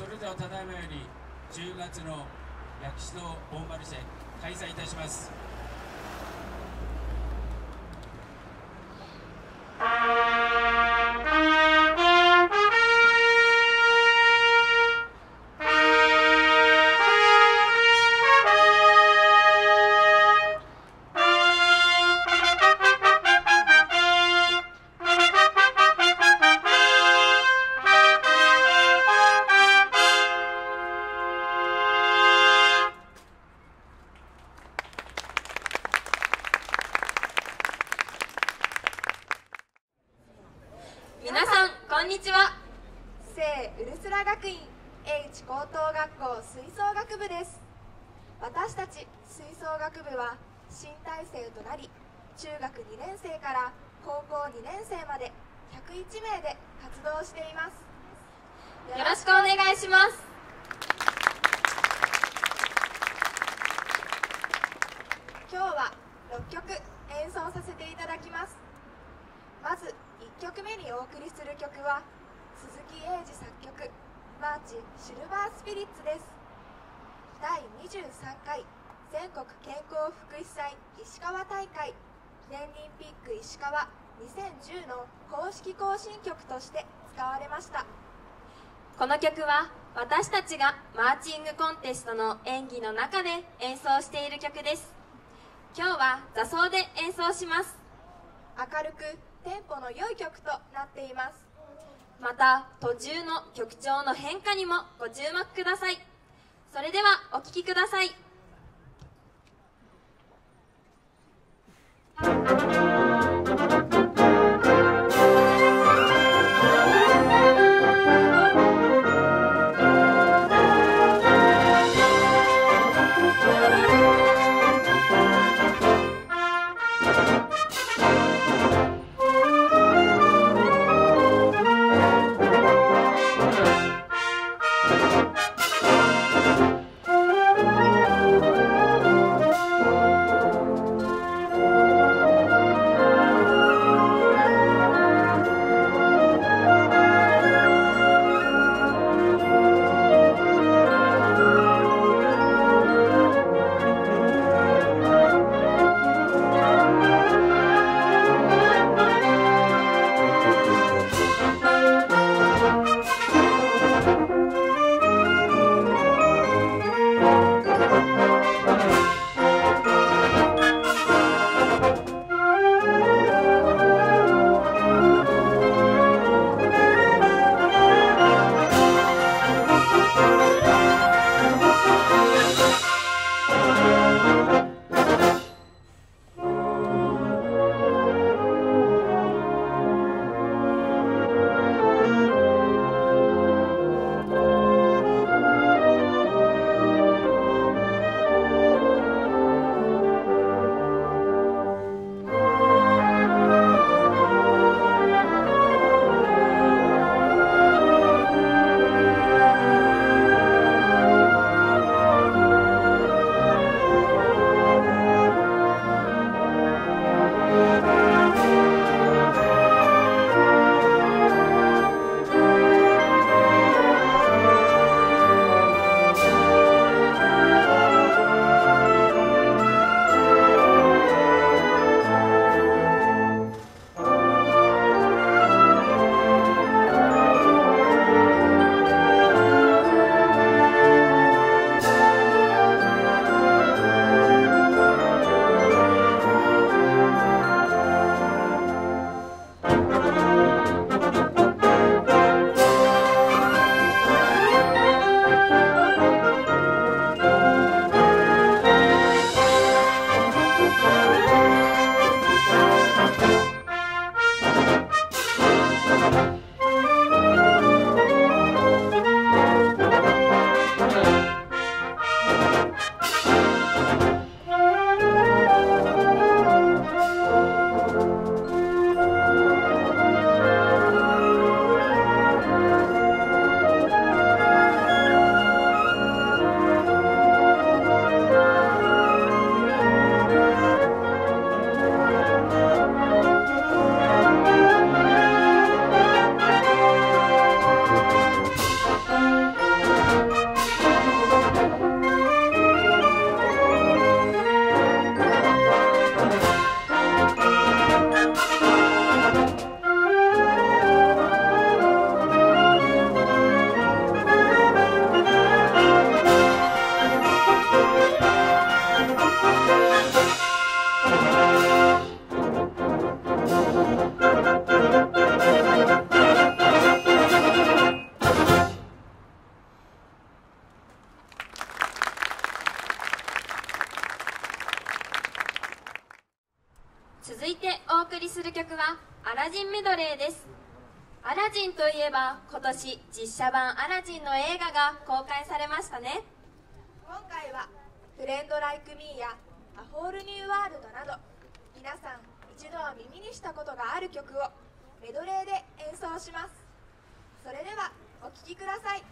それではただいまより10月の薬師堂ボンマルシェ開催いたします。で活動しています。よろしくお願いします。今日は6曲演奏させていただきます。まず1曲目にお送りする曲は鈴木英二作曲マーチシルバースピリッツです。第23回全国健康福祉祭石川大会年輪ピック石川2010の公式行進曲として使われました。この曲は私たちがマーチングコンテストの演技の中で演奏している曲です。今日は座奏で演奏します。明るくテンポの良い曲となっています。また途中の曲調の変化にもご注目ください。それではお聴きください「実写版アラジンの映画が公開されましたね。今回は「フレンド・ライク・ミー」や「アホール・ニュー・ワールド」など皆さん一度は耳にしたことがある曲をメドレーで演奏します。それではお聴きください。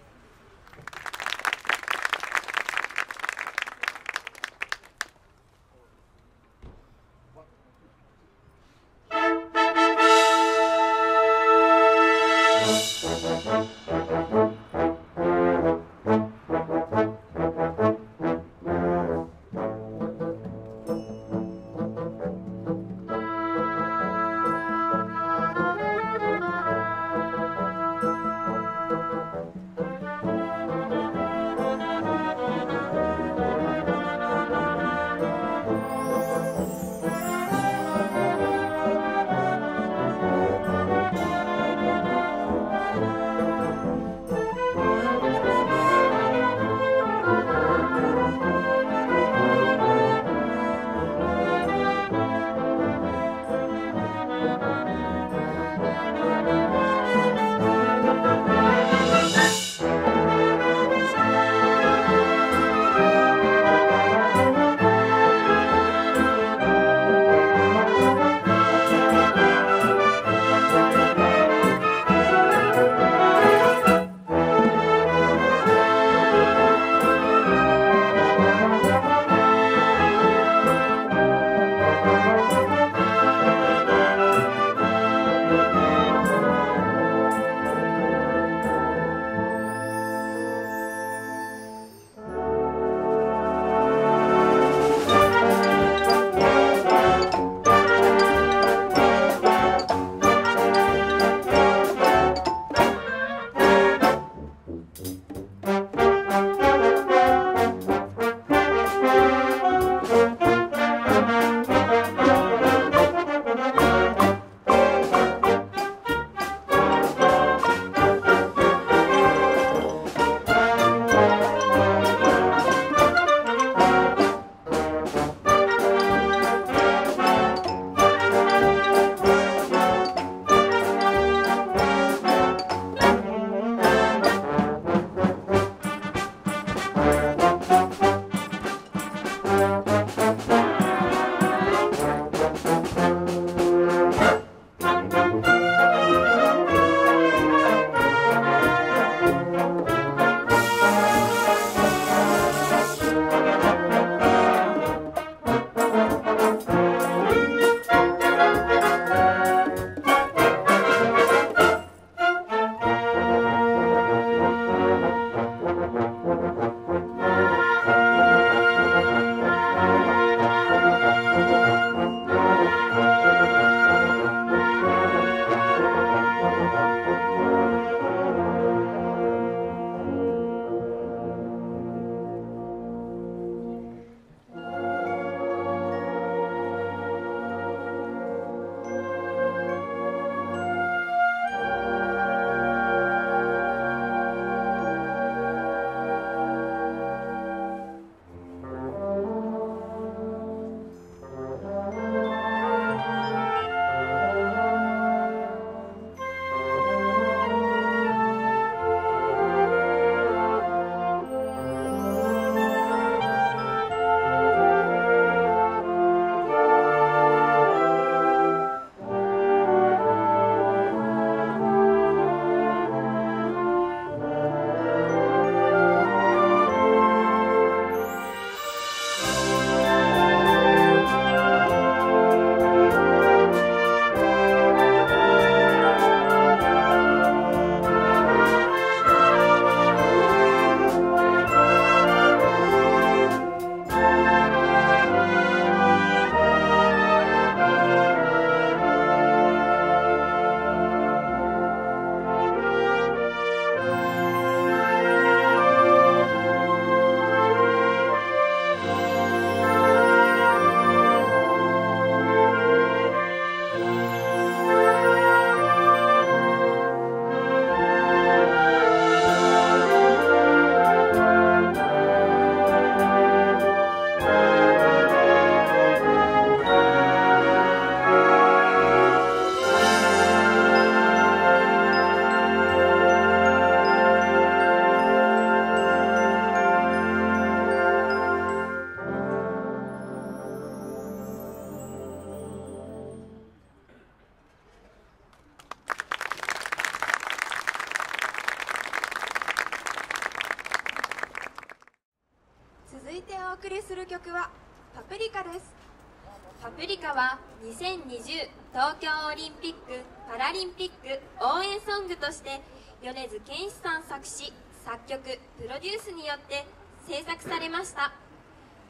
米津玄師さん作詞作曲プロデュースによって制作されました。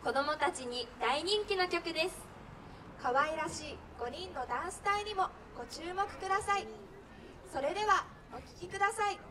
子供たちに大人気の曲です。可愛らしい5人のダンス隊にもご注目くださいそれではお聴きください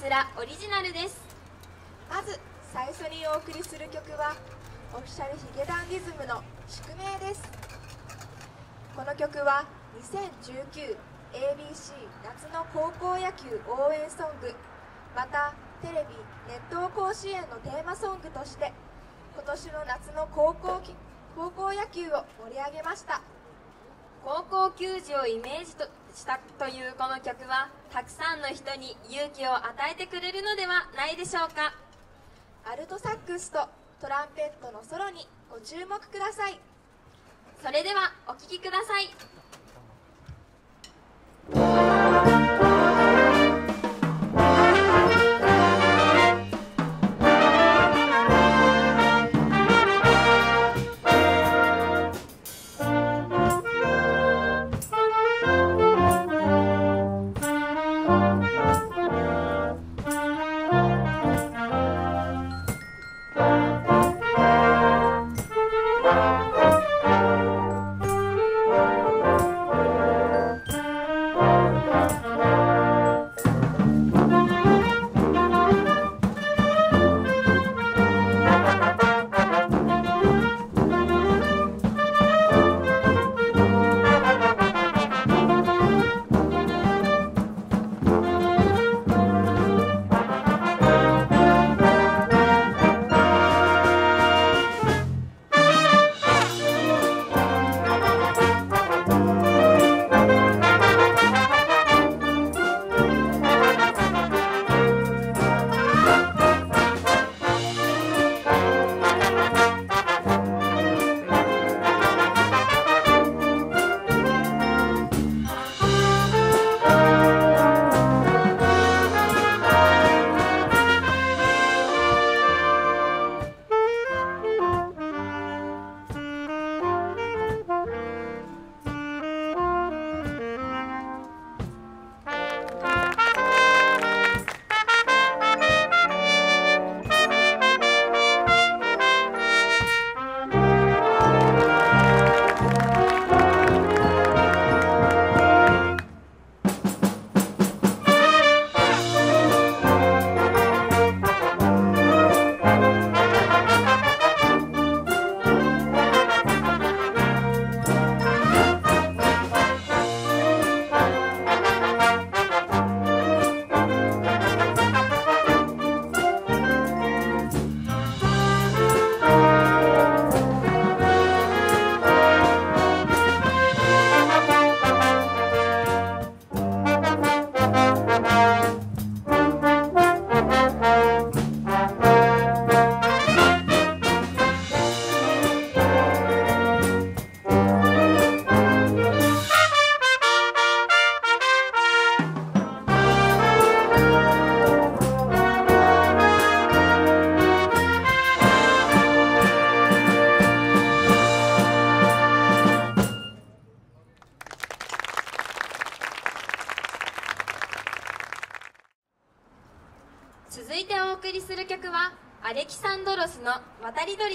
スラオリジナルです。まず最初にお送りする曲はオフィシャルヒゲダンディズムの「宿命」です。この曲は 2019ABC 夏の高校野球応援ソングまたテレビ「熱湯甲子園」のテーマソングとして今年の夏の高校高校野球を盛り上げました。高校球児をイメージとしたというこの曲はたくさんの人に勇気を与えてくれるのではないでしょうか。アルトサックスとトランペットのソロにご注目ください。それではお聴きください「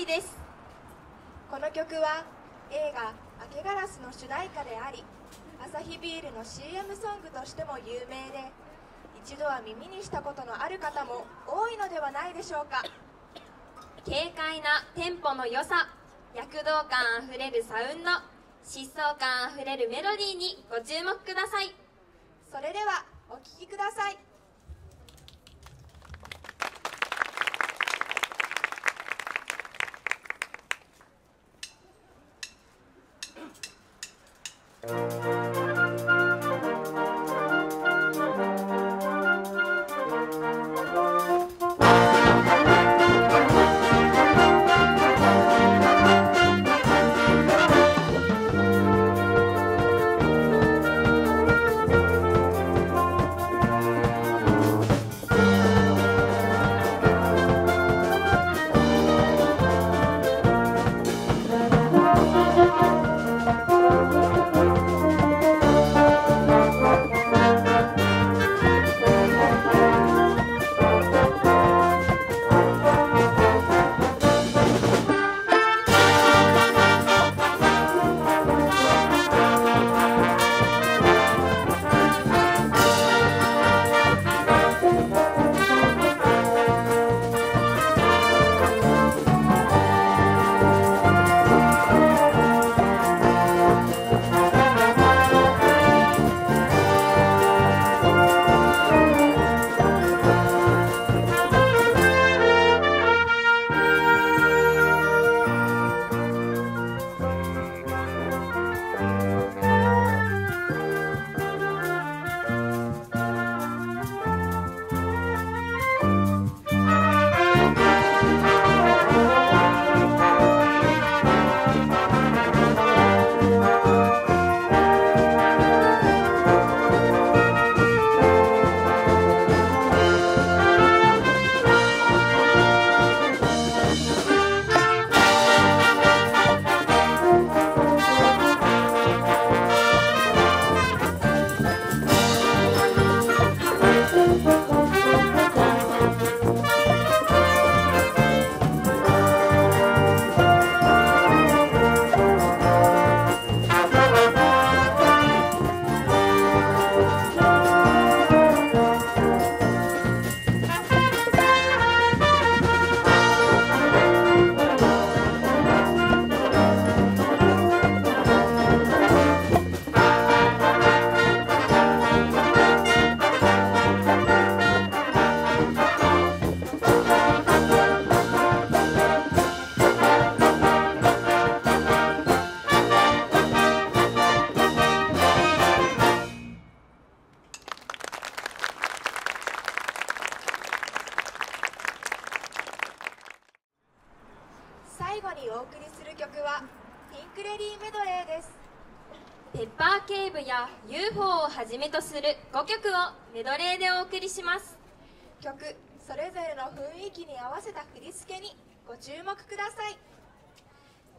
渡り鳥」です。この曲は映画「明けガラス」の主題歌でありアサヒビールの CM ソングとしても有名で一度は耳にしたことのある方も多いのではないでしょうか。軽快なテンポの良さ躍動感あふれるサウンド疾走感あふれるメロディーにご注目ください。それではお聴きください最メドレーでお送りします。曲それぞれの雰囲気に合わせた振り付けにご注目ください。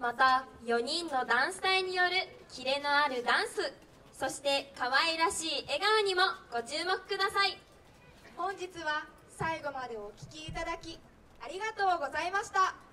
また4人のダンス隊によるキレのあるダンスそして可愛らしい笑顔にもご注目ください。本日は最後までお聴きいただきありがとうございました